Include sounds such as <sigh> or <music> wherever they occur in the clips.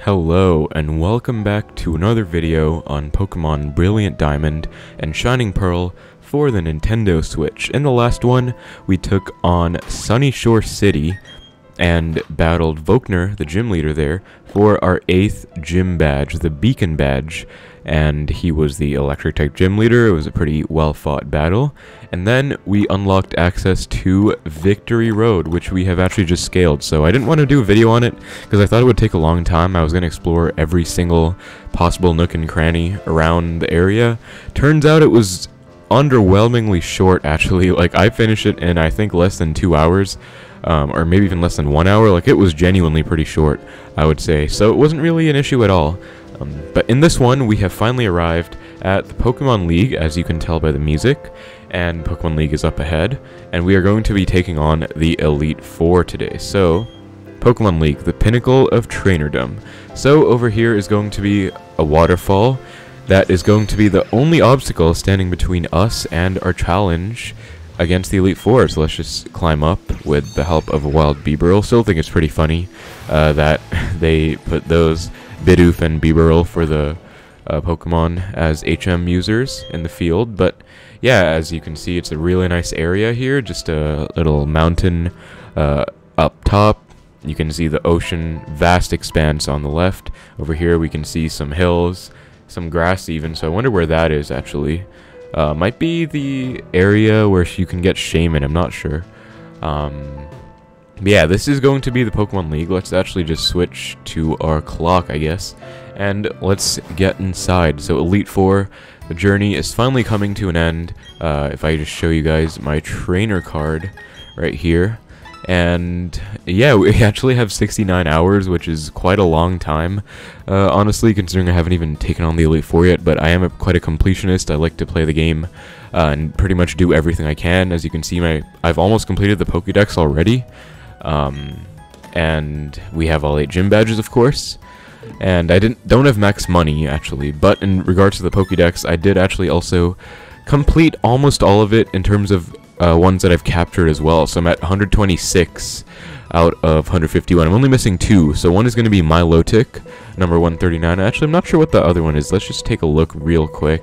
Hello, and welcome back to another video on Pokemon Brilliant Diamond and Shining Pearl for the Nintendo Switch. In the last one, we took on Sunyshore City and battled Volkner, the gym leader there, for our 8th gym badge, the Beacon badge, and he was the electric type gym leader. It was a pretty well fought battle. And then we unlocked access to Victory Road, which we have actually just scaled. So I didn't want to do a video on it because I thought it would take a long time. I was going to explore every single possible nook and cranny around the area. Turns out it was underwhelmingly short actually. <laughs> Like I finished it in I think less than 2 hours. Um, or maybe even less than one hour. Like it was genuinely pretty short, I would say. So it wasn't really an issue at all. Um, but in this one, we have finally arrived at the Pokemon League, as you can tell by the music, and Pokemon League is up ahead, and we are going to be taking on the Elite Four today. So, Pokemon League, the pinnacle of trainerdom. So, over here is going to be a waterfall that is going to be the only obstacle standing between us and our challenge against the Elite Four. So let's just climb up with the help of a wild Bibarel. Still think it's pretty funny uh, that <laughs> they put those Bidoof and Bibarel for the uh, Pokemon as HM users in the field. But yeah, as you can see, it's a really nice area here. Just a little mountain uh, up top. You can see the ocean, vast expanse on the left. Over here we can see some hills, some grass even. So I wonder where that is actually. Uh, might be the area where you can get Shaymin, I'm not sure. Um, yeah, this is going to be the Pokemon League. Let's actually just switch to our clock, I guess. And let's get inside. So Elite Four, the journey is finally coming to an end. Uh, if I just show you guys my trainer card right here. And yeah, we <laughs> actually have 69 hours, which is quite a long time. Uh, honestly, considering I haven't even taken on the Elite Four yet, but I am a, quite a completionist. I like to play the game uh, and pretty much do everything I can. As you can see, my I've almost completed the Pokédex already. Um, and we have all eight gym badges, of course. And I didn't don't have max money actually, but in regards to the Pokédex, I did actually also complete almost all of it in terms of uh, ones that I've captured as well. So I'm at 126 out of 151. I'm only missing two. So one is going to be Milotic, number 139. Actually, I'm not sure what the other one is. Let's just take a look real quick.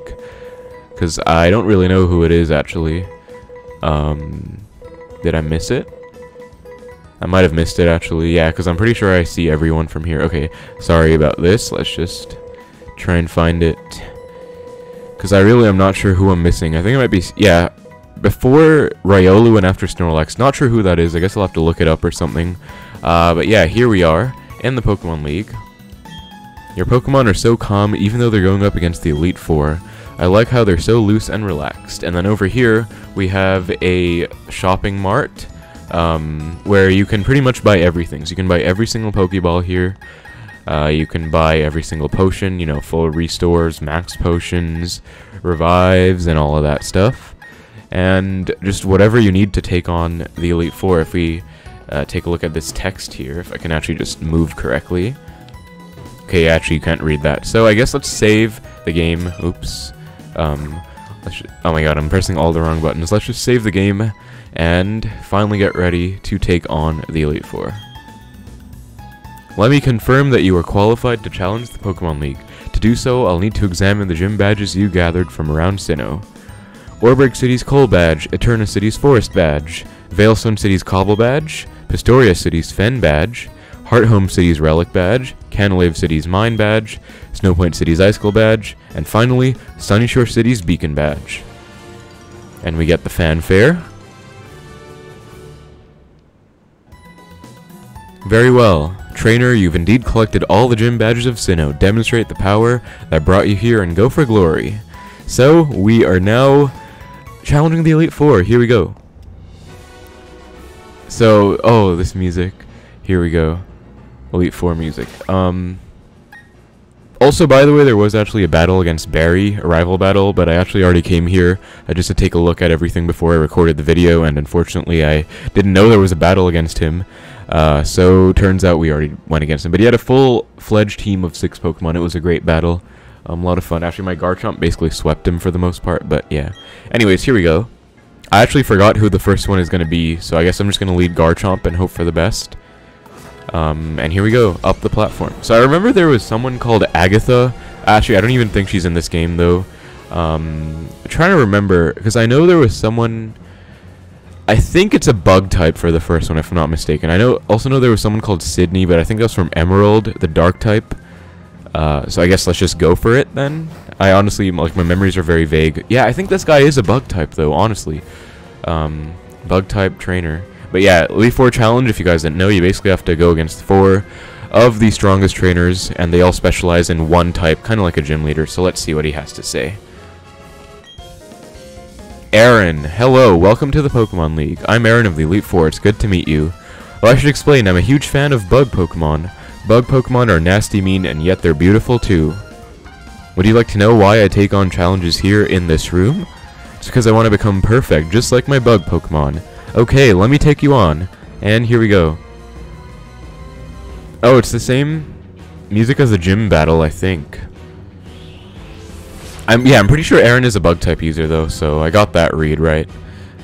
Because I don't really know who it is, actually. Um, did I miss it? I might have missed it, actually. Yeah, because I'm pretty sure I see everyone from here. Okay, sorry about this. Let's just try and find it. Because I really am not sure who I'm missing. I think it might be... Yeah, before Riolu and after Snorlax. Not sure who that is. I guess I'll have to look it up or something. Uh, but yeah, here we are in the Pokemon League. Your Pokemon are so calm even though they're going up against the Elite Four. I like how they're so loose and relaxed. And then over here, we have a shopping mart um, where you can pretty much buy everything. So you can buy every single Pokeball here. Uh, you can buy every single potion, you know, full restores, max potions, revives, and all of that stuff. And just whatever you need to take on the Elite Four. If we uh, take a look at this text here, if I can actually just move correctly. Okay, actually you can't read that. So I guess let's save the game. Oops. Um, oh my god, I'm pressing all the wrong buttons. Let's just save the game and finally get ready to take on the Elite Four. Let me confirm that you are qualified to challenge the Pokemon League. To do so, I'll need to examine the gym badges you gathered from around Sinnoh. Oreburgh City's Coal Badge, Eterna City's Forest Badge, Veilstone City's Cobble Badge, Pastoria City's Fen Badge, Hearthome City's Relic Badge, Canalave City's Mine Badge, Snowpoint City's Icicle Badge, and finally, Sunyshore City's Beacon Badge. And we get the fanfare. Very well. Trainer, you've indeed collected all the gym badges of Sinnoh. Demonstrate the power that brought you here and go for glory. So, we are now challenging the Elite Four. Here we go. So, oh, this music. Here we go. Elite Four music. Um. Also, by the way, there was actually a battle against Barry, a rival battle, but I actually already came here uh, just to take a look at everything before I recorded the video, and unfortunately I didn't know there was a battle against him. Uh, so, turns out we already went against him. But he had a full-fledged team of six Pokemon. It was a great battle. Um, a lot of fun. Actually, my Garchomp basically swept him for the most part, but yeah. Anyways, here we go. I actually forgot who the first one is going to be, so I guess I'm just going to lead Garchomp and hope for the best. Um, and here we go, up the platform. So I remember there was someone called Agatha. Actually, I don't even think she's in this game, though. Um, trying to remember, because I know there was someone... I think it's a bug type for the first one, if I'm not mistaken. I know also know there was someone called Sidney, but I think that was from Emerald, the dark type. Uh, so I guess let's just go for it then. I honestly, like, my memories are very vague. Yeah, I think this guy is a bug type, though, honestly. Um, bug type trainer. But yeah, Elite Four Challenge, if you guys didn't know, you basically have to go against four of the strongest trainers, and they all specialize in one type, kind of like a gym leader. So let's see what he has to say. Aaron, hello, welcome to the Pokemon League. I'm Aaron of the Elite Four, it's good to meet you. Well, I should explain, I'm a huge fan of bug Pokemon. Bug Pokemon are nasty mean, and yet they're beautiful too. Would you like to know why I take on challenges here in this room? It's because I want to become perfect, just like my bug Pokemon. Okay, let me take you on. And here we go. Oh, it's the same music as the gym battle, I think. I'm yeah, I'm pretty sure Aaron is a bug type user though, so I got that read right.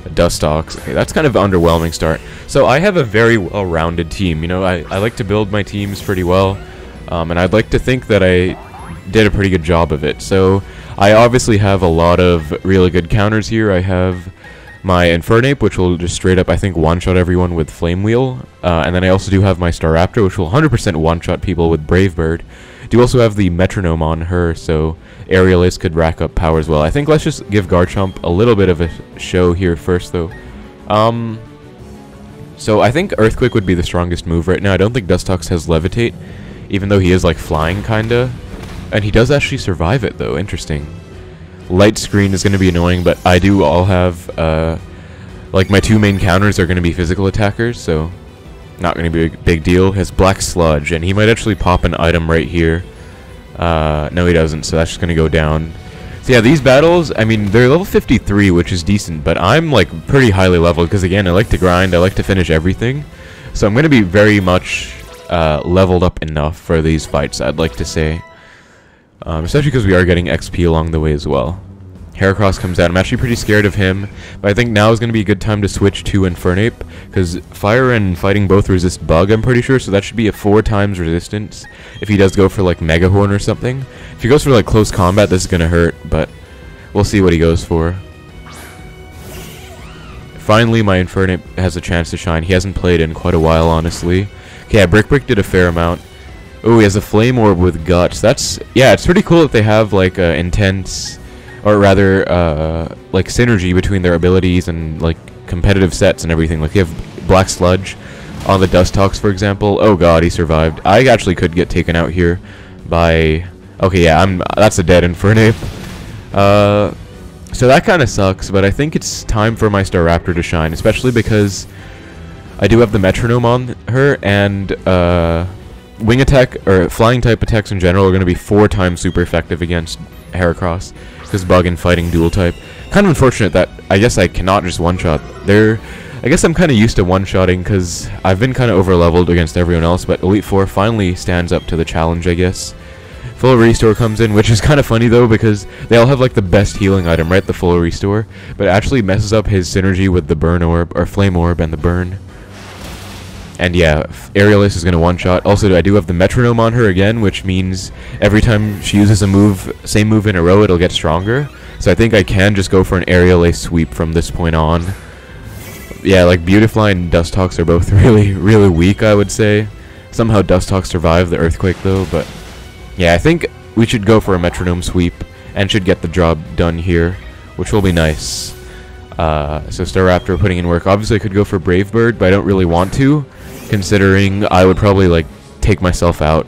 Dustox. Okay, that's kind of an underwhelming start. So I have a very well-rounded team. You know, I, I like to build my teams pretty well, um, and I'd like to think that I did a pretty good job of it. So I obviously have a lot of really good counters here. I have my Infernape, which will just straight up, I think, one-shot everyone with Flame Wheel. Uh, and then I also do have my Staraptor, which will 100% one-shot people with Brave Bird. Do also have the Metronome on her, so Aerial Ace could rack up power as well. I think let's just give Garchomp a little bit of a show here first, though. Um, so I think Earthquake would be the strongest move right now. I don't think Dustox has Levitate, even though he is, like, flying, kinda. And he does actually survive it, though. Interesting. Light Screen is going to be annoying, but I do all have, uh, like, my two main counters are going to be physical attackers, so not going to be a big deal. His Black Sludge, and he might actually pop an item right here. Uh, no, he doesn't, so that's just going to go down. So yeah, these battles, I mean, they're level 53, which is decent, but I'm, like, pretty highly leveled, because, again, I like to grind, I like to finish everything. So I'm going to be very much uh, leveled up enough for these fights, I'd like to say. Um, especially because we are getting XP along the way as well. Heracross comes out. I'm actually pretty scared of him, but I think now is going to be a good time to switch to Infernape, because Fire and Fighting both resist Bug, I'm pretty sure, so that should be a 4 times resistance if he does go for, like, Mega Horn or something. If he goes for, like, Close Combat, this is going to hurt, but we'll see what he goes for. Finally, my Infernape has a chance to shine. He hasn't played in quite a while, honestly. Okay, yeah, Brick Break did a fair amount. Oh, he has a Flame Orb with Guts. That's, yeah, it's pretty cool that they have, like, uh, intense or rather, uh, like synergy between their abilities and like competitive sets and everything. Like you have Black Sludge on the Dustox, for example. Oh god, he survived. I actually could get taken out here by. Okay, yeah, I'm. That's a dead Infernape. Uh, so that kind of sucks, but I think it's time for my Staraptor to shine, especially because I do have the Metronome on her, and uh, Wing Attack, or Flying type attacks in general, are going to be four times super effective against Heracross because bug and fighting dual type. Kind of unfortunate that I guess I cannot just one-shot. There, I guess I'm kind of used to one-shotting because I've been kind of over-leveled against everyone else, but Elite Four finally stands up to the challenge, I guess. Full Restore comes in, which is kind of funny though because they all have like the best healing item, right? The Full Restore, but actually messes up his synergy with the Burn Orb or Flame Orb and the Burn. And yeah, Aerial Ace is going to one-shot. Also, I do have the Metronome on her again, which means every time she uses a move, same move in a row, it'll get stronger. So I think I can just go for an Aerial sweep from this point on. Yeah, like Beautifly and Dustox are both <laughs> really, really weak, I would say. Somehow Dustox survived the Earthquake, though, but... Yeah, I think we should go for a Metronome sweep, and should get the job done here, which will be nice. Uh, so Staraptor putting in work. Obviously, I could go for Brave Bird, but I don't really want to considering I would probably like take myself out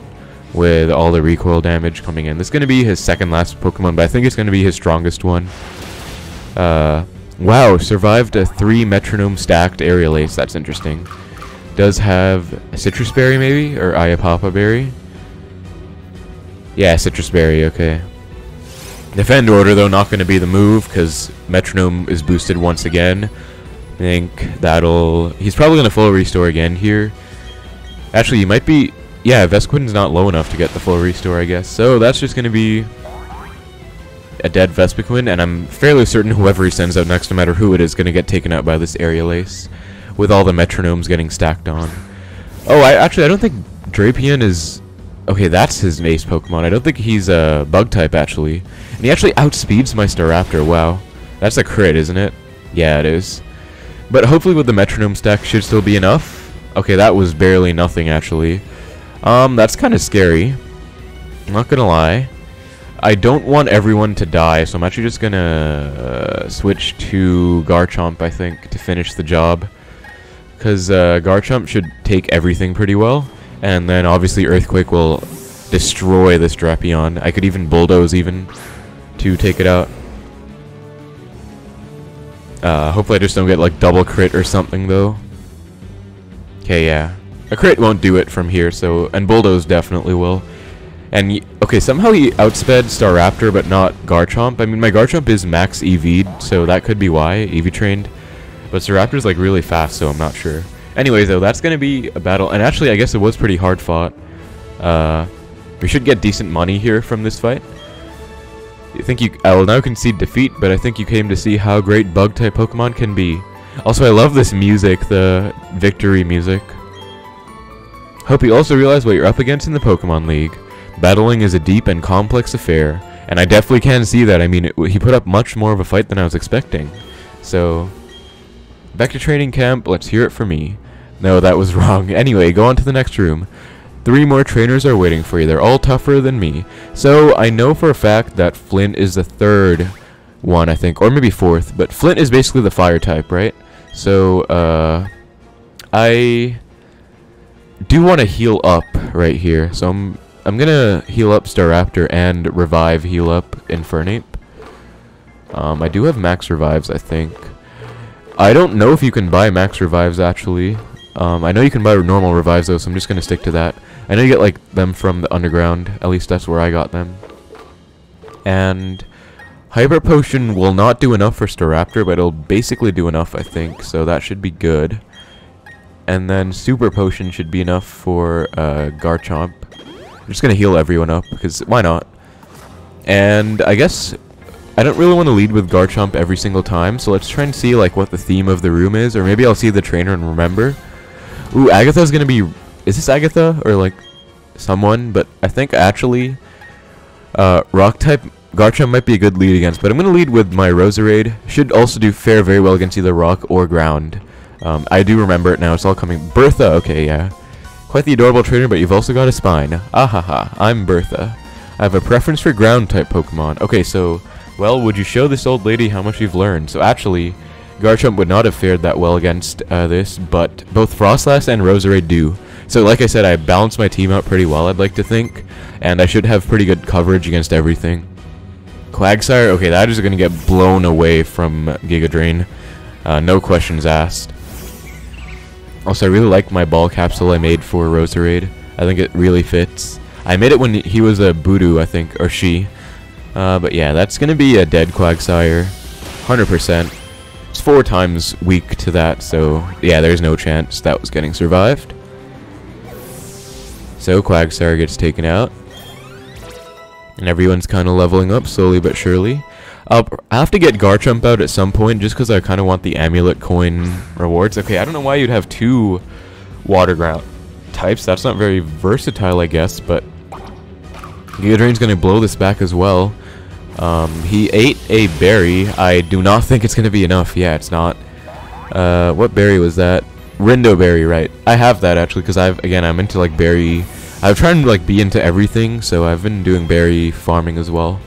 with all the recoil damage coming in. This is going to be his second last Pokemon, but I think it's going to be his strongest one. Uh, wow, survived a three metronome stacked aerial ace. That's interesting. Does have a Sitrus berry maybe or Ayapapa berry? Yeah, Sitrus berry. Okay. Defend order though not going to be the move because metronome is boosted once again think that'll... He's probably going to full restore again here. Actually, he might be... Yeah, Vespiquen's not low enough to get the full restore, I guess. So that's just going to be a dead Vespiquen, and I'm fairly certain whoever he sends out next, no matter who it is, going to get taken out by this Ace, with all the metronomes getting stacked on. Oh, I actually I don't think Drapion is... Okay, that's his ace Pokemon. I don't think he's a bug type, actually. And he actually outspeeds my Staraptor. Wow. That's a crit, isn't it? Yeah, it is. But hopefully with the Metronome stack should still be enough. Okay, that was barely nothing, actually. Um, that's kind of scary. I'm not gonna lie. I don't want everyone to die, so I'm actually just gonna uh, switch to Garchomp, I think, to finish the job. Because uh, Garchomp should take everything pretty well, and then obviously Earthquake will destroy this Drapion. I could even Bulldoze even to take it out. Uh, hopefully I just don't get like double crit or something though. Okay, yeah. A crit won't do it from here, so and Bulldoze definitely will. And okay, somehow he outsped Staraptor, but not Garchomp. I mean, my Garchomp is max EV'd, so that could be why EV trained. But Staraptor's like really fast, so I'm not sure. Anyway, though, that's gonna be a battle, and actually, I guess it was pretty hard fought. Uh, we should get decent money here from this fight. You think you? I will now concede defeat, but I think you came to see how great Bug-type Pokemon can be. Also, I love this music, the victory music. Hope you also realize what you're up against in the Pokemon League. Battling is a deep and complex affair, and I definitely can see that. I mean, it, he put up much more of a fight than I was expecting. So, back to training camp, let's hear it for me. No, that was <laughs> wrong. Anyway, go on to the next room. Three more trainers are waiting for you. They're all tougher than me. So, I know for a fact that Flint is the third one, I think, or maybe fourth, but Flint is basically the fire type, right? So, uh, I do want to heal up right here. So I'm I'm gonna heal up Staraptor and revive heal up Infernape. Um, I do have max revives, I think. I don't know if you can buy max revives actually. Um, I know you can buy normal revives though, so I'm just gonna stick to that. I know you get like them from the underground. At least that's where I got them. And Hyper Potion will not do enough for Staraptor, but it'll basically do enough, I think. So that should be good. And then Super Potion should be enough for uh, Garchomp. I'm just to heal everyone up, because why not? And I guess I don't really want to lead with Garchomp every single time, so let's try and see like what the theme of the room is, or maybe I'll see the trainer and remember. Ooh, Agatha's to be... Is this Agatha? Or like someone? But I think actually uh, Rock-type Garchomp might be a good lead against, but I'm to lead with my Roserade. Should also do fare very well against either Rock or Ground. Um, I do remember it now, it's all coming. Bertha, okay, yeah. Quite the adorable trainer, but you've also got a spine. Ahaha, I'm Bertha. I have a preference for ground-type Pokemon. Okay, so, well, would you show this old lady how much you've learned? So actually, Garchomp would not have fared that well against uh, this, but both Froslass and Roserade do. So like I said, I balanced my team out pretty well, I'd like to think, and I should have pretty good coverage against everything. Quagsire, okay, that is going to get blown away from Giga Drain. Uh, no questions asked. Also, I really like my ball capsule I made for Roserade. I think it really fits. I made it when he was a Budew, I think, or she. Uh, but yeah, that's going to be a dead Quagsire. 100%. Four times weak to that, so yeah, there's no chance that was getting survived. So Quagsire gets taken out. And everyone's kind of leveling up slowly but surely. I'll, I'll have to get Garchomp out at some point just because I kind of want the amulet coin rewards. Okay, I don't know why you'd have two water ground types. That's not very versatile, I guess, but Giga Drain's going to blow this back as well. Um, he ate a berry. I do not think it's going to be enough. Yeah, it's not. Uh, what berry was that? Rindo berry, right. I have that actually because I've, again, I'm into like berry. I've tried to like be into everything, so I've been doing berry farming as well.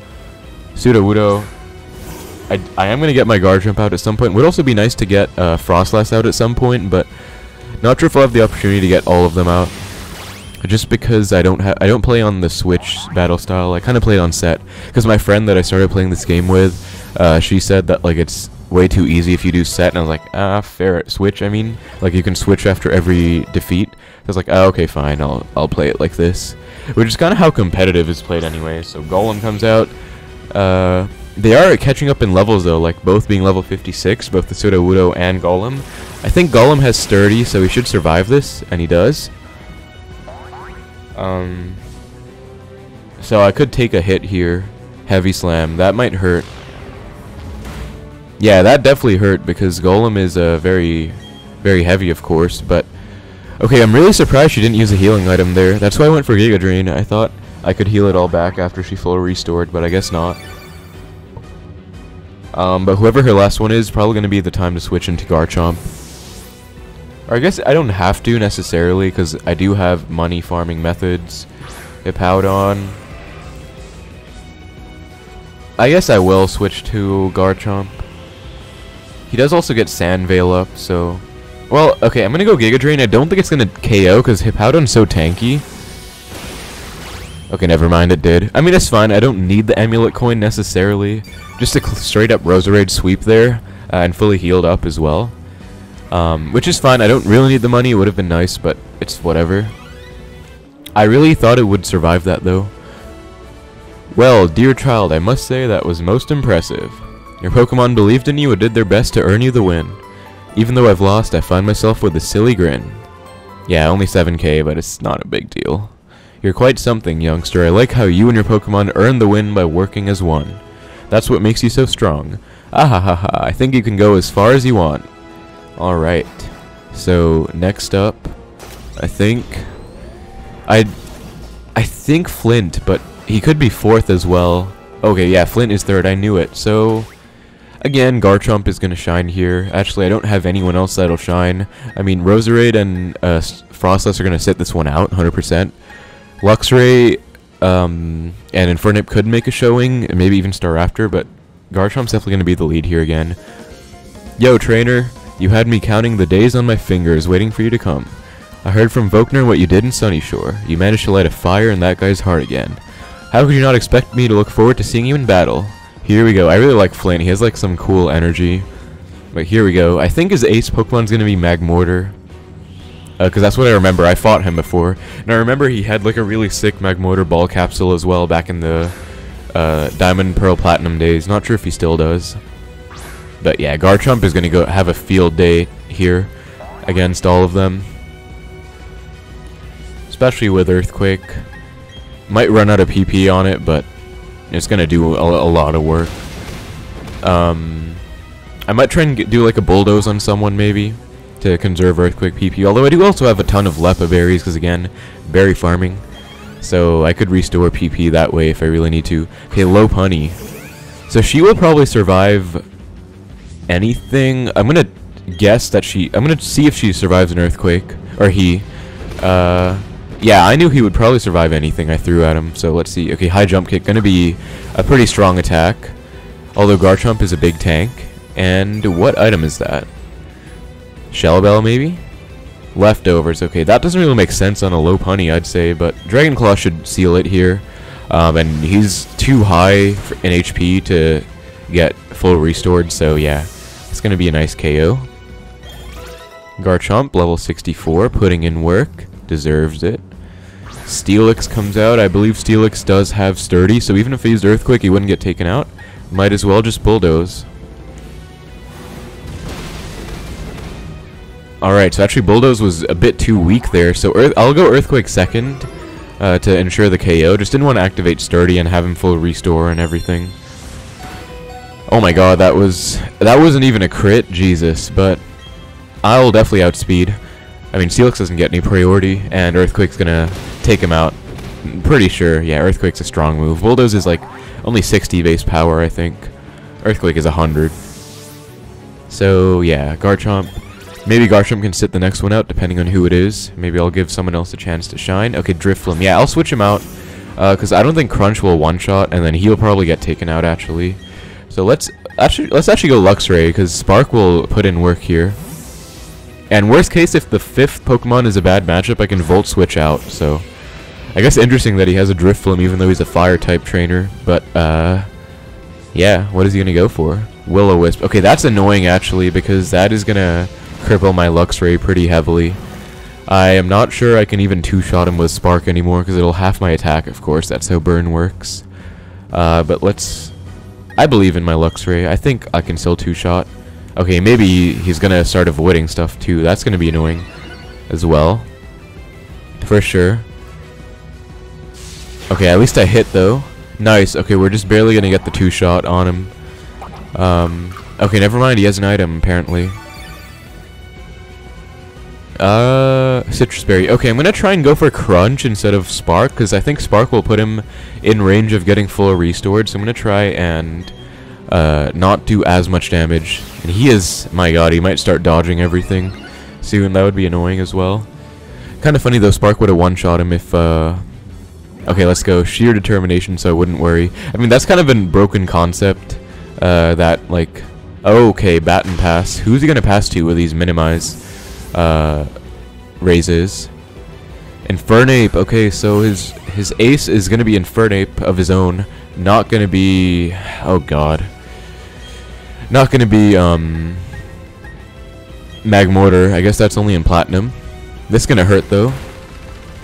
Sudowoodo, I, I am going to get my Garchomp out at some point. Would also be nice to get uh, Froslass out at some point, but not sure if I'll have the opportunity to get all of them out. Just because I don't have, I don't play on the Switch battle style. I kind of play it on set because my friend that I started playing this game with, uh, she said that like it's way too easy if you do set, and I was like, ah, fair. Switch, I mean, like you can switch after every defeat. I was like, oh, okay, fine, I'll I'll play it like this, which is kind of how competitive is played anyway. So Golem comes out. Uh, they are catching up in levels though, like both being level 56, both the Sudowoodo and Golem. I think Golem has sturdy, so he should survive this, and he does. Um, so I could take a hit here. Heavy Slam. That might hurt. Yeah, that definitely hurt because Golem is uh, very, very heavy, of course. But Okay, I'm really surprised she didn't use a healing item there. That's why I went for Giga Drain. I thought I could heal it all back after she full restored, but I guess not. Um, but whoever her last one is, probably going to be the time to switch into Garchomp. Or I guess I don't have to necessarily, because I do have money farming methods. Hippowdon. I guess I will switch to Garchomp. He does also get Sand Veil up, so... Well, okay, I'm gonna go Giga Drain. I don't think it's gonna KO, because Hippowdon's so tanky. Okay, never mind, it did. I mean, it's fine. I don't need the Amulet Coin necessarily. Just a straight up Roserade sweep there, uh, and fully healed up as well. Um, which is fine. I don't really need the money. It would have been nice, but it's whatever. I really thought it would survive that, though. Well, dear child, I must say that was most impressive. Your Pokemon believed in you and did their best to earn you the win. Even though I've lost, I find myself with a silly grin. Yeah, only 7k, but it's not a big deal. You're quite something, youngster. I like how you and your Pokemon earn the win by working as one. That's what makes you so strong. Ah ha ha ha, I think you can go as far as you want. Alright. So, next up, I think... I... I think Flint, but he could be fourth as well. Okay, yeah, Flint is third, I knew it. So, again, Garchomp is going to shine here. Actually, I don't have anyone else that'll shine. I mean, Roserade and uh, Froslass are going to sit this one out, 100%. Luxray um, and Infernape could make a showing, and maybe even Staraptor, but Garchomp's definitely going to be the lead here again. Yo, trainer, you had me counting the days on my fingers, waiting for you to come. I heard from Volkner what you did in Sunyshore. You managed to light a fire in that guy's heart again. How could you not expect me to look forward to seeing you in battle? Here we go. I really like Flint. He has like some cool energy. But here we go. I think his ace Pokemon's going to be Magmortar. Because uh, that's what I remember. I fought him before. And I remember he had like a really sick Magmortar ball capsule as well back in the uh, Diamond, Pearl, Platinum days. Not sure if he still does. But yeah, Garchomp is going to go have a field day here against all of them. Especially with Earthquake. Might run out of PP on it, but it's going to do a, a, lot of work. Um, I might try and get, do like a Bulldoze on someone maybe to conserve Earthquake PP. Although I do also have a ton of Leppa berries because again, berry farming. So I could restore PP that way if I really need to. Okay, Lopunny. So she will probably survive anything. I'm gonna guess that she... I'm gonna see if she survives an earthquake. Or he. Uh, yeah, I knew he would probably survive anything I threw at him. So let's see. Okay, high jump kick. Gonna be a pretty strong attack. Although Garchomp is a big tank. And what item is that? Shellbell, maybe? Leftovers. Okay, that doesn't really make sense on a Lopunny, I'd say. But Dragon Claw should seal it here. Um, and he's too high in HP to get full restored. So yeah, it's going to be a nice KO. Garchomp, level 64, putting in work. Deserves it. Steelix comes out. I believe Steelix does have Sturdy, so even if he used Earthquake, he wouldn't get taken out. Might as well just Bulldoze. Alright, so actually Bulldoze was a bit too weak there, so Earth I'll go Earthquake second uh, to ensure the KO. Just didn't want to activate Sturdy and have him full restore and everything. Oh my god, that was... That wasn't even a crit, Jesus, but... I'll definitely outspeed. I mean, Steelix doesn't get any priority, and Earthquake's gonna take him out. I'm pretty sure, yeah, Earthquake's a strong move. Bulldoze is like only 60 base power, I think. Earthquake is 100. So, yeah, Garchomp. Maybe Garchomp can sit the next one out, depending on who it is. Maybe I'll give someone else a chance to shine. Okay, Drifloon. Yeah, I'll switch him out, because uh, I don't think Crunch will one-shot, and then he'll probably get taken out, actually. So let's actually let's actually go Luxray because Spark will put in work here. And worst case, if the fifth Pokemon is a bad matchup, I can Volt Switch out. So I guess interesting that he has a Drifloon even though he's a Fire type trainer. But uh, yeah, what is he gonna go for? Will-O-Wisp. Okay, that's annoying actually because that is gonna cripple my Luxray pretty heavily. I am not sure I can even two-shot him with Spark anymore because it'll half my attack, of course. That's how Burn works. Uh, but let's I believe in my Luxray. I think I can still two-shot. Okay, maybe he's gonna start avoiding stuff too. That's gonna be annoying as well. For sure. Okay, at least I hit though. Nice. Okay, we're just barely gonna get the two-shot on him. Um, okay, never mind. He has an item, apparently. Uh, Sitrus Berry. Okay, I'm going to try and go for Crunch instead of Spark, because I think Spark will put him in range of getting full restored, so I'm going to try and uh, not do as much damage. And he is, my god, he might start dodging everything soon. That would be annoying as well. Kind of funny though, Spark would have one-shot him if, uh... Okay, let's go. Sheer determination, so I wouldn't worry. I mean, that's kind of a broken concept, uh, that, like... Okay, Baton pass. Who's he gonna pass to with these minimize, uh, raises? Infernape. Okay, so his his ace is gonna be Infernape of his own. Not gonna be... Oh, God. Not gonna be, um... Magmortar. I guess that's only in Platinum. This gonna hurt, though.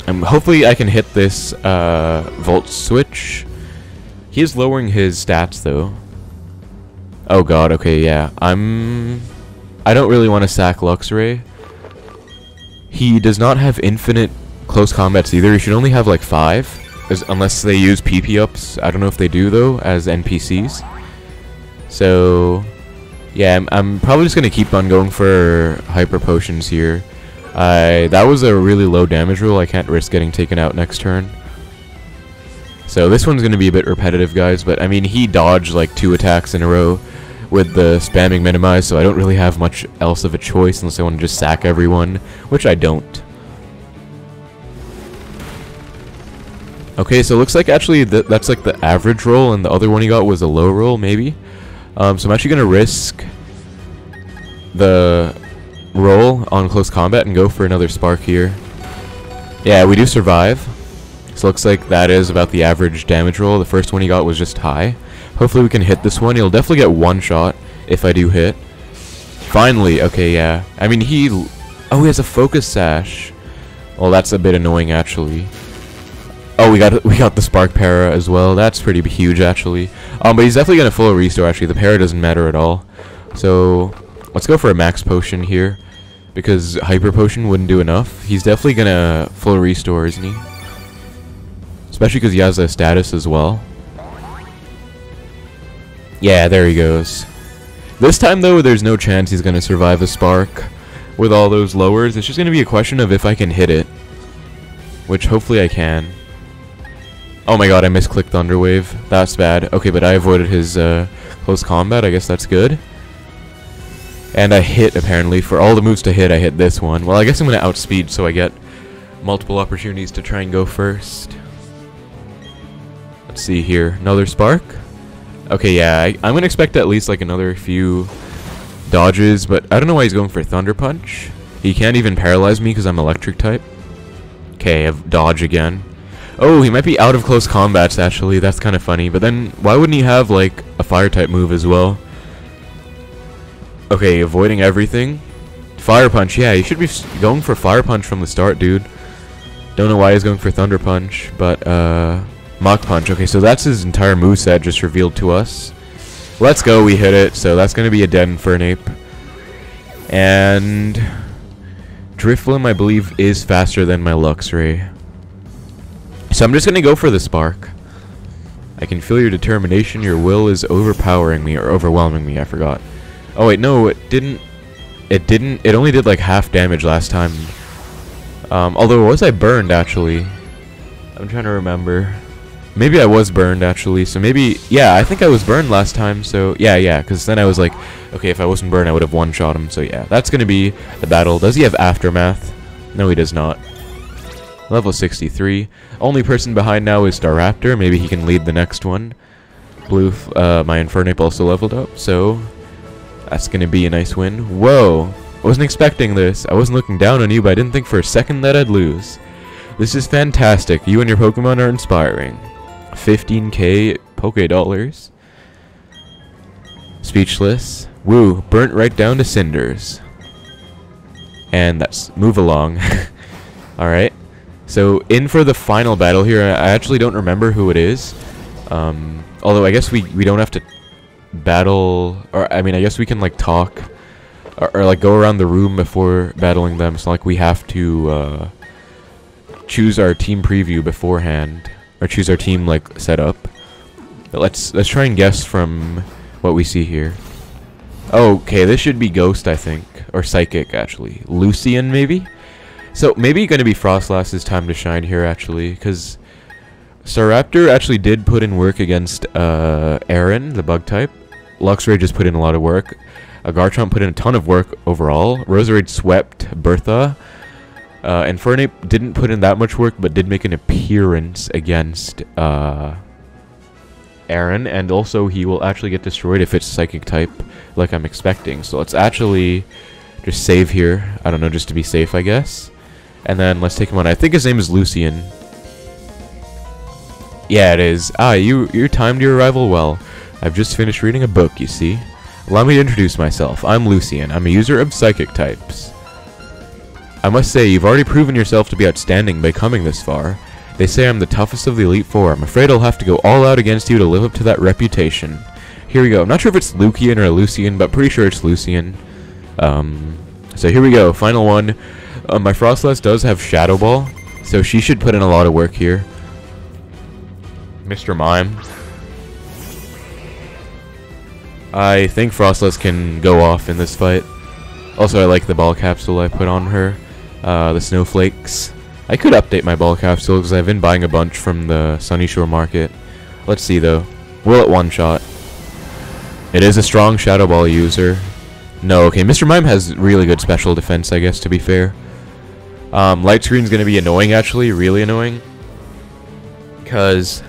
Um, hopefully I can hit this, uh, Volt Switch. He is lowering his stats, though. Oh god, okay, yeah. I'm... I don't really want to sack Luxray. He does not have infinite close combats either. He should only have, like, five. As, unless they use PP ups. I don't know if they do, though, as NPCs. So... Yeah, I'm, I'm probably just going to keep on going for Hyper Potions here. I that was a really low damage roll. I can't risk getting taken out next turn. So this one's going to be a bit repetitive, guys. But, I mean, he dodged, like, two attacks in a row with the spamming minimized, so I don't really have much else of a choice unless I want to just sack everyone, which I don't. Okay, so it looks like actually th that's like the average roll, and the other one he got was a low roll, maybe? Um, so I'm actually going to risk the roll on close combat and go for another spark here. Yeah, we do survive. So looks like that is about the average damage roll. The first one he got was just high. Hopefully we can hit this one. He'll definitely get one shot if I do hit. Finally, okay, yeah. I mean, he... Oh, he has a focus sash. Well, that's a bit annoying, actually. Oh, we got <laughs> we got the spark para as well. That's pretty huge, actually. Um, but he's definitely gonna full restore. Actually, the para doesn't matter at all. So let's go for a max potion here, because hyper potion wouldn't do enough. He's definitely gonna full restore, isn't he? Especially because he has a status as well. Yeah, there he goes. This time, though, there's no chance he's going to survive a spark with all those lowers. It's just going to be a question of if I can hit it. Which, hopefully, I can. Oh my god, I misclicked Thunderwave. That's bad. Okay, but I avoided his uh, close combat. I guess that's good. And I hit, apparently. For all the moves to hit, I hit this one. Well, I guess I'm going to outspeed so I get multiple opportunities to try and go first. Let's see here. Another spark. Okay, yeah, I, am going to expect at least like another few dodges, but I don't know why he's going for Thunder Punch. He can't even paralyze me because I'm electric type. Okay, I've dodge again. Oh, he might be out of close combats, actually. That's kind of funny. But then, why wouldn't he have, like, a fire type move as well? Okay, avoiding everything. Fire Punch, yeah, he should be going for Fire Punch from the start, dude. Don't know why he's going for Thunder Punch, but, uh... Mach Punch. Okay, so that's his entire moveset just revealed to us. Let's go, we hit it. So that's going to be a dead Infernape. And... Drifloon, I believe, is faster than my Luxray. So I'm just going to go for the Spark. I can feel your determination. Your will is overpowering me, or overwhelming me, I forgot. Oh, wait, no, it didn't... It didn't... It only did, like, half damage last time. Um, although, was I burned, actually? I'm trying to remember. Maybe I was burned, actually, so maybe... Yeah, I think I was burned last time, so... Yeah, yeah, because then I was like, okay, if I wasn't burned, I would have one-shot him, so yeah. That's going to be the battle. Does he have Aftermath? No, he does not. Level 63. Only person behind now is Staraptor. Maybe he can lead the next one. Blue, uh, my Infernape also leveled up, so... That's going to be a nice win. Whoa! I wasn't expecting this. I wasn't looking down on you, but I didn't think for a second that I'd lose. This is fantastic. You and your Pokemon are inspiring. 15k Poke Dollars. Speechless. Woo, burnt right down to cinders. And that's move along. <laughs> Alright. So in for the final battle here, I actually don't remember who it is. Um, although I guess we, we don't have to battle, or I mean I guess we can like talk, or, or like go around the room before battling them. It's not like we have to uh, choose our team preview beforehand or choose our team like setup. But let's let's try and guess from what we see here. okay, this should be Ghost, I think, or Psychic actually. Lucian maybe. So maybe going to be Froslass's time to shine here, actually, because Staraptor actually did put in work against uh, Aaron, the bug type. Luxray just put in a lot of work. Uh, Garchomp put in a ton of work overall. Roserade swept Bertha. Uh, and Fernape didn't put in that much work, but did make an appearance against uh, Aaron. And also, he will actually get destroyed if it's Psychic type, like I'm expecting. So let's actually just save here. I don't know, just to be safe, I guess. And then let's take him on. I think his name is Lucian. Yeah, it is. Ah, you you timed your arrival well. I've just finished reading a book, you see. Allow me to introduce myself. I'm Lucian. I'm a user of psychic types. I must say, you've already proven yourself to be outstanding by coming this far. They say I'm the toughest of the Elite Four. I'm afraid I'll have to go all out against you to live up to that reputation. Here we go. I'm not sure if it's Lucian or Lucian, but pretty sure it's Lucian. Um, so here we go. Final one. Uh, my Froslass does have Shadow Ball, so she should put in a lot of work here. Mr. Mime. I think Froslass can go off in this fight. Also, I like the ball capsule I put on her. Uh, the snowflakes. I could update my ball capsule because I've been buying a bunch from the Sunyshore market. Let's see though. Will it one-shot? It is a strong Shadow Ball user. No, okay, Mr. Mime has really good special defense, I guess, to be fair. Um, light screen's gonna be annoying, actually, really annoying. Because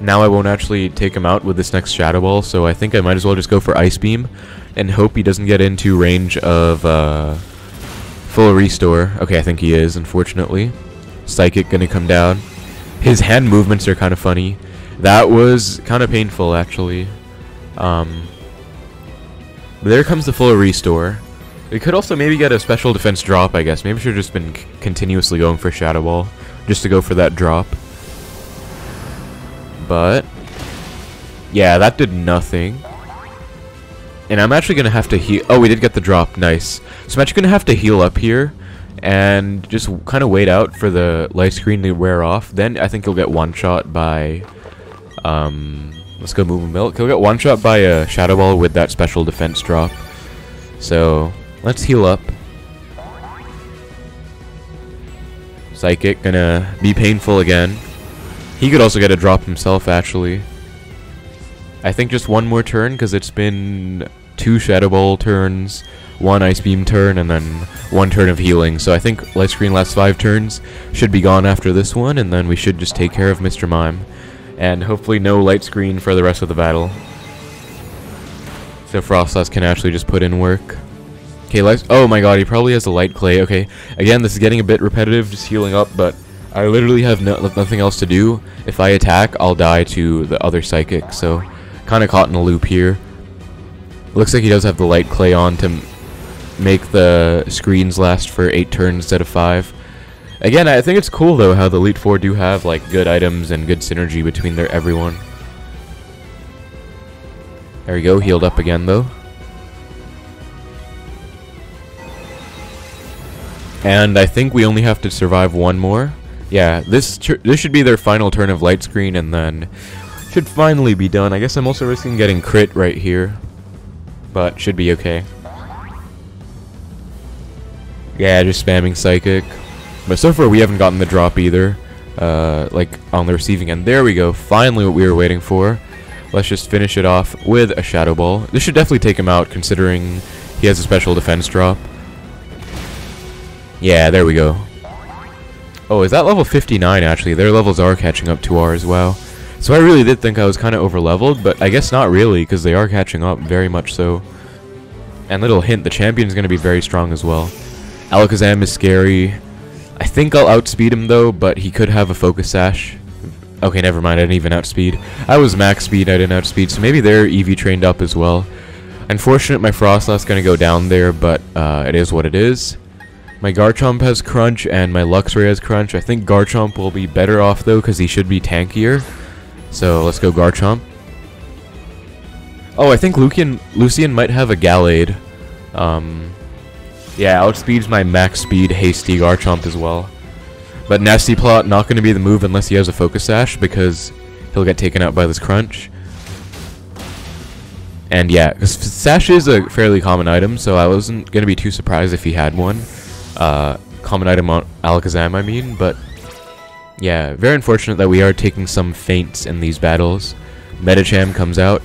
now I won't actually take him out with this next Shadow Ball, so I think I might as well just go for Ice Beam and hope he doesn't get into range of uh, full restore. Okay, I think he is, unfortunately. Psychic gonna come down. His hand movements are kind of funny. That was kind of painful, actually. Um, there comes the full restore. We could also maybe get a special defense drop, I guess. Maybe should have just been continuously going for Shadow Ball, just to go for that drop. But, yeah, that did nothing. And I'm actually going to have to heal. Oh, we did get the drop. Nice. So I'm actually going to have to heal up here and just kind of wait out for the light screen to wear off. Then I think he'll get one shot by, um, let's go move milk. He'll get one shot by a shadow ball with that special defense drop. So let's heal up. Psychic gonna be painful again. He could also get a drop himself, actually. I think just one more turn, because it's been two Shadow Ball turns, one Ice Beam turn, and then one turn of healing. So I think Light Screen lasts five turns, should be gone after this one, and then we should just take care of Mr. Mime. And hopefully no Light Screen for the rest of the battle. So Froslass can actually just put in work. Okay, let's- oh my god, he probably has a Light Clay. Okay, again, this is getting a bit repetitive, just healing up, but I literally have no nothing else to do. If I attack, I'll die to the other Psychic, so kind of caught in a loop here. Looks like he does have the Light Clay on to make the screens last for 8 turns instead of 5. Again, I think it's cool though how the Elite Four do have like good items and good synergy between their everyone. There we go, healed up again though. And I think we only have to survive one more. Yeah, this this should be their final turn of light screen and then should finally be done. I guess I'm also risking getting crit right here. But should be okay. Yeah, just spamming psychic. But so far we haven't gotten the drop either. Uh, like on the receiving end. There we go. Finally what we were waiting for. Let's just finish it off with a Shadow Ball. This should definitely take him out considering he has a special defense drop. Yeah, there we go. Oh, is that level 59 actually? Their levels are catching up to ours, wow. So I really did think I was kind of over-leveled, but I guess not really, because they are catching up, very much so. And little hint, the champion is going to be very strong as well. Alakazam is scary. I think I'll outspeed him though, but he could have a Focus Sash. Okay, never mind, I didn't even outspeed. I was max speed, I didn't outspeed, so maybe they're EV trained up as well. Unfortunate my Froslass going to go down there, but uh, it is what it is. My Garchomp has Crunch, and my Luxray has Crunch. I think Garchomp will be better off, though, because he should be tankier. So, let's go Garchomp. Oh, I think Lucian, Lucian might have a Gallade. Um, yeah, outspeeds my max speed Hasty Garchomp as well. But Nasty Plot not going to be the move unless he has a Focus Sash, because he'll get taken out by this Crunch. And yeah, because Sash is a fairly common item, so I wasn't going to be too surprised if he had one. Uh, common item on Alakazam, I mean, but yeah, very unfortunate that we are taking some faints in these battles. Medicham comes out.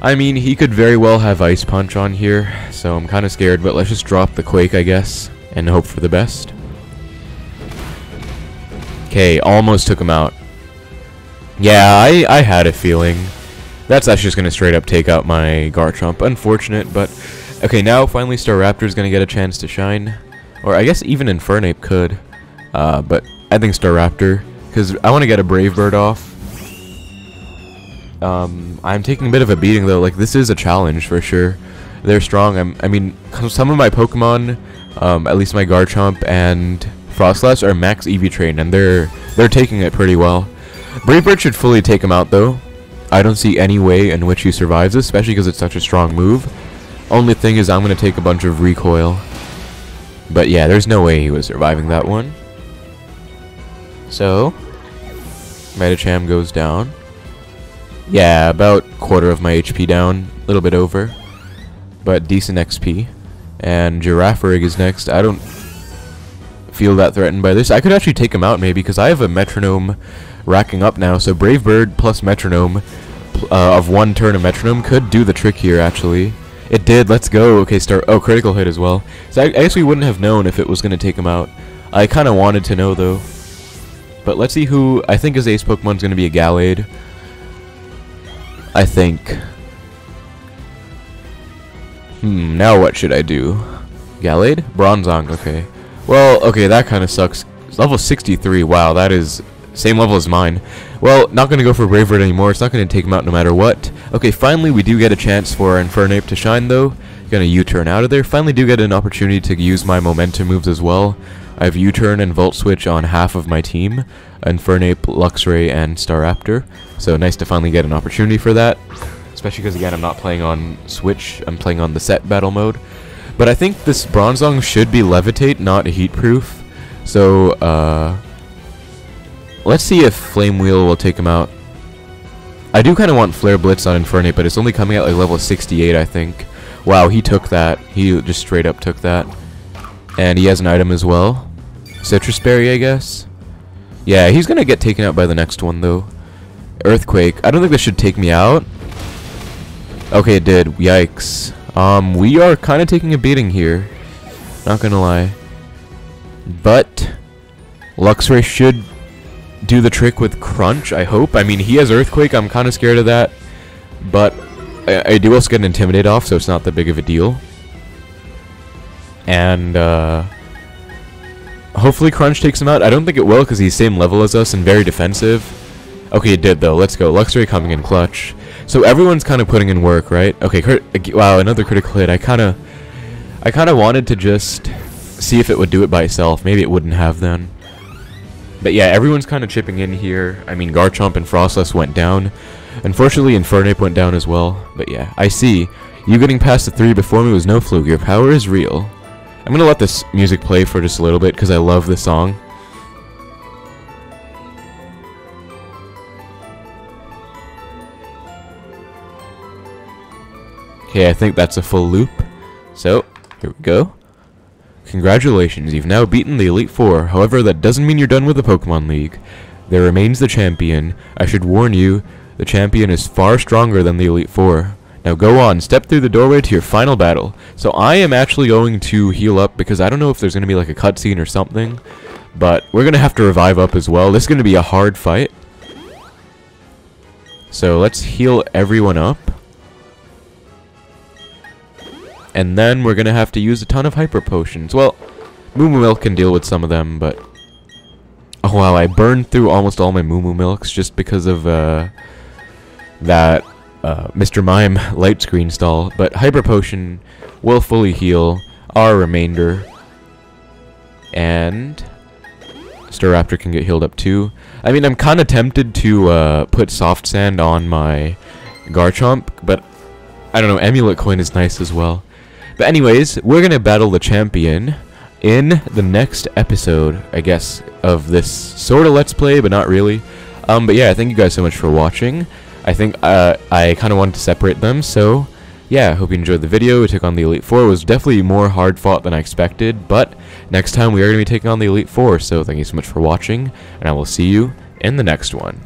I mean, he could very well have Ice Punch on here, so I'm kind of scared, but let's just drop the Quake, I guess, and hope for the best. Okay, almost took him out. Yeah, I, I had a feeling. That's actually just going to straight up take out my Garchomp. Unfortunate, but... Okay, now finally Staraptor's going to get a chance to shine. Or I guess even Infernape could. Uh, but I think Staraptor. Because I want to get a Brave Bird off. Um, I'm taking a bit of a beating though. Like, this is a challenge for sure. They're strong. I'm, I mean, some of my Pokemon, um, at least my Garchomp and Froslass are max EV trained, and they're they're taking it pretty well. Brave Bird should fully take him out though. I don't see any way in which he survives especially because it's such a strong move. Only thing is I'm going to take a bunch of recoil. But yeah, there's no way he was surviving that one. So, Medicham goes down. Yeah, about quarter of my HP down, a little bit over. But decent XP. And Girafarig is next. I don't feel that threatened by this. I could actually take him out maybe because I have a metronome racking up now. So Brave Bird plus metronome uh, of one turn of metronome could do the trick here actually. It did. Let's go. Okay, start. Oh, critical hit as well. So I, I guess we wouldn't have known if it was going to take him out. I kind of wanted to know, though. But let's see who... I think his ace Pokemon's going to be a Gallade. I think. Hmm, now what should I do? Gallade? Bronzong, okay. Well, okay, that kind of sucks. level 63, wow, that is same level as mine. Well, not going to go for Brave Bird anymore. It's not going to take him out no matter what. Okay, finally we do get a chance for Infernape to shine though. To U-turn out of there. Finally do get an opportunity to use my momentum moves as well. I have U-turn and Volt Switch on half of my team. Infernape, Luxray, and Staraptor. So nice to finally get an opportunity for that. Especially because again I'm not playing on Switch. I'm playing on the set battle mode. But I think this Bronzong should be Levitate, not Heat Proof. So, uh... Let's see if Flame Wheel will take him out. I do kind of want Flare Blitz on Infernape, but it's only coming at like level 68, I think. Wow, he took that. He just straight up took that. And he has an item as well. Sitrus Berry, I guess. Yeah, he's gonna get taken out by the next one, though. Earthquake. I don't think this should take me out. Okay, it did. Yikes. Um, we are kind of taking a beating here. Not gonna lie. But, Luxray should do the trick with Crunch, I hope. I mean, he has Earthquake, I'm kind of scared of that. But I, I, do also get an Intimidate off, so it's not that big of a deal. And, uh... Hopefully Crunch takes him out. I don't think it will, because he's same level as us and very defensive. Okay, it did, though. Let's go. Luxray coming in clutch. So everyone's kind of putting in work, right? Okay, wow, another critical hit. I kind of... I kind of wanted to just see if it would do it by itself. Maybe it wouldn't have then. But yeah, everyone's kind of chipping in here. I mean, Garchomp and Froslass went down. Unfortunately, Infernape went down as well. But yeah, I see. You getting past the three before me was no fluke. Your power is real. I'm going to let this music play for just a little bit because I love the song. Okay, I think that's a full loop. So, here we go. Congratulations, you've now beaten the Elite Four. However, that doesn't mean you're done with the Pokemon League. There remains the champion. I should warn you, the champion is far stronger than the Elite Four. Now go on, step through the doorway to your final battle. So I am actually going to heal up because I don't know if there's going to be like a cutscene or something. But we're going to have to revive up as well. This is going to be a hard fight. So let's heal everyone up. And then we're going to have to use a ton of Hyper Potions. Well, Moo Moo Milk can deal with some of them, but... Oh wow, I burned through almost all my Moo Moo Milks just because of uh, that uh, Mr. Mime light screen stall. But Hyper Potion will fully heal our remainder. And... Staraptor can get healed up too. I mean, I'm kind of tempted to uh, put Soft Sand on my Garchomp, but I don't know, Amulet Coin is nice as well. But anyways, we're going to battle the champion in the next episode, I guess, of this sort of Let's Play, but not really. Um, but yeah, thank you guys so much for watching. I think uh, I kind of wanted to separate them, so yeah, hope you enjoyed the video. We took on the Elite Four. It was definitely more hard fought than I expected, but next time we are going to be taking on the Elite Four. So thank you so much for watching, and I will see you in the next one.